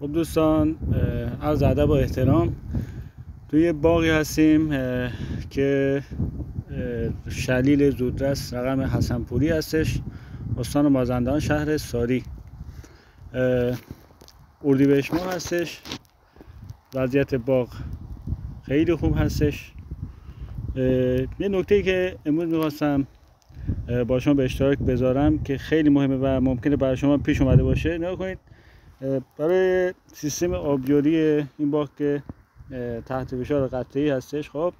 خب دوستان از ادب و احترام. توی باقی هستیم که شلیل زودرس رقم حسنپوری هستش. استان مازندران شهر ساری. اردیبهشت ماه هستش. وضعیت باغ خیلی خوب هستش. یه نکته که امروز می‌خواستم با شما به اشتراک بذارم که خیلی مهمه و ممکنه برای شما پیش اومده باشه. نگاه کنید برای سیستم آبیاری این باغ که تحت فشار قطعی هستش خب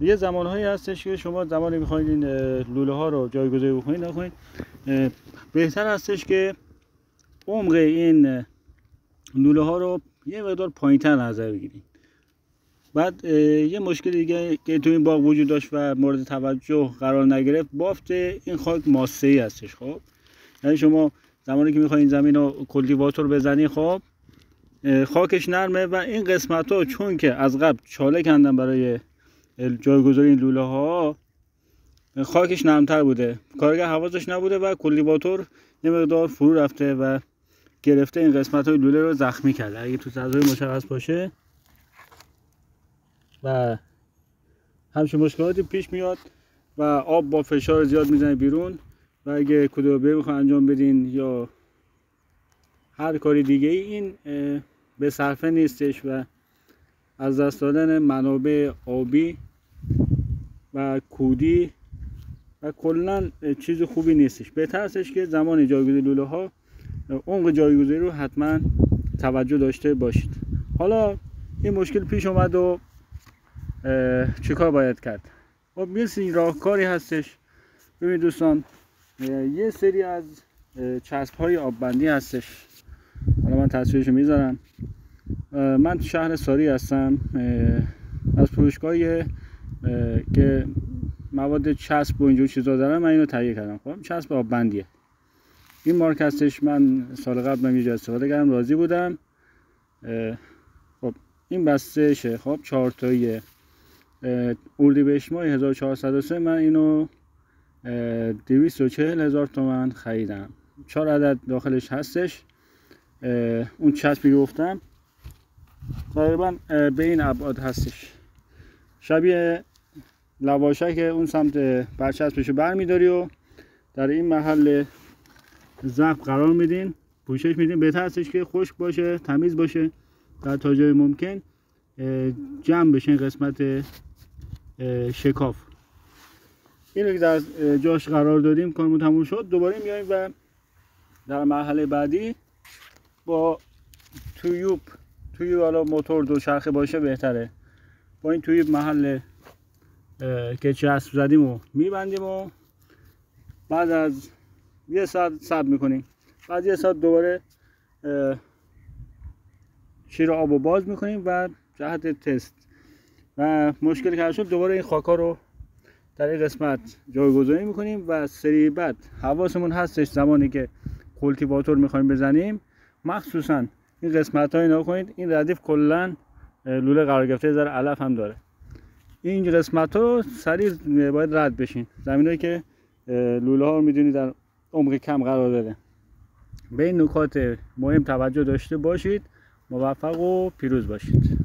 یه زمانهایی هستش که شما زمانی می‌خواید این لوله ها رو جایگذاری بکنید نکنید. بهتر هستش که عمق این لوله ها رو یه مقدار پایینتر نظر بگیرید. بعد یه مشکل دیگه که تو این باغ وجود داشت و مورد توجه قرار نگرفت بافت این خاک ماسه ای هستش خب. یعنی شما زمانی که می‌خواین زمین رو کلتیواتور بزنی خب خاکش نرمه و این قسمت ها چون که از قبل چاله کندن برای جایگذاری این لوله ها خاکش نرمتر بوده. کارگر حواسش نبوده و کلیواتور یه مقدار فرو رفته و گرفته این قسمت های لوله رو زخمی کرده. اگه تو فضای مشخص باشه. و همچین مشکلاتی پیش میاد و آب با فشار زیاد می‌زنه بیرون. و اگه کدوبه می‌خواه انجام بدین یا هر کاری دیگه ای این به صرفه نیستش و از دست دادن منابع آبی و کودی و کلا چیز خوبی نیستش. بهتر هستش که زمان جایگزین لوله ها عمق جایگزین رو حتما توجه داشته باشید. حالا این مشکل پیش اومد و چیکار باید کرد؟ خب یه راهکاری هستش. ببینید دوستان یه سری از چسب های آببندی هستش. حالا من تصویرشو می‌ذارم. من شهر ساری هستم. از فروشگاهی که مواد چسب و اینجور چیزا دارم من اینو تهیه کردم. خب چسب آببندیه. این مارک هستش. من سال قبل من یه استفاده کردم راضی بودم. خب این بسته شه خب چهار تایی. اردیبهشت ماه 1403 من اینو 240 هزار تومن خریدم. چهار عدد داخلش هستش. اون چسبی گفتم تقریبا به این ابعاد هستش. شبیه لواشک اون سمت برچسبشو برمیداری و در این محل ضبط قرار میدین. پوشش میدین. بهتر هستش که خشک باشه تمیز باشه. در تا جای ممکن جمع بشه قسمت شکاف. این که در جاش قرار دادیم کارمون تموم شد. دوباره میایم و در مرحله بعدی با تویوب. توی حالا موتور دو شرخه باشه بهتره. با این توی محل که چسب زدیم و میبندیم و بعد از یه ساعت سب می‌کنیم. بعد یه ساعت دوباره شیر آب و باز می‌کنیم و جهت تست. و مشکلی که شد دوباره این خاکا رو در این قسمت جایگذاری می‌کنیم و سری بعد حواسمون هستش زمانی که کلتیواتور می‌خوایم بزنیم. مخصوصا این قسمت های کنید. این ردیف کلا لوله قرار گرفته ذره علف هم داره. این قسمت ها سریع باید رد بشین. زمینایی که لوله ها رو می‌دونید در عمق کم قرار داره. به این نکات مهم توجه داشته باشید. موفق و پیروز باشید.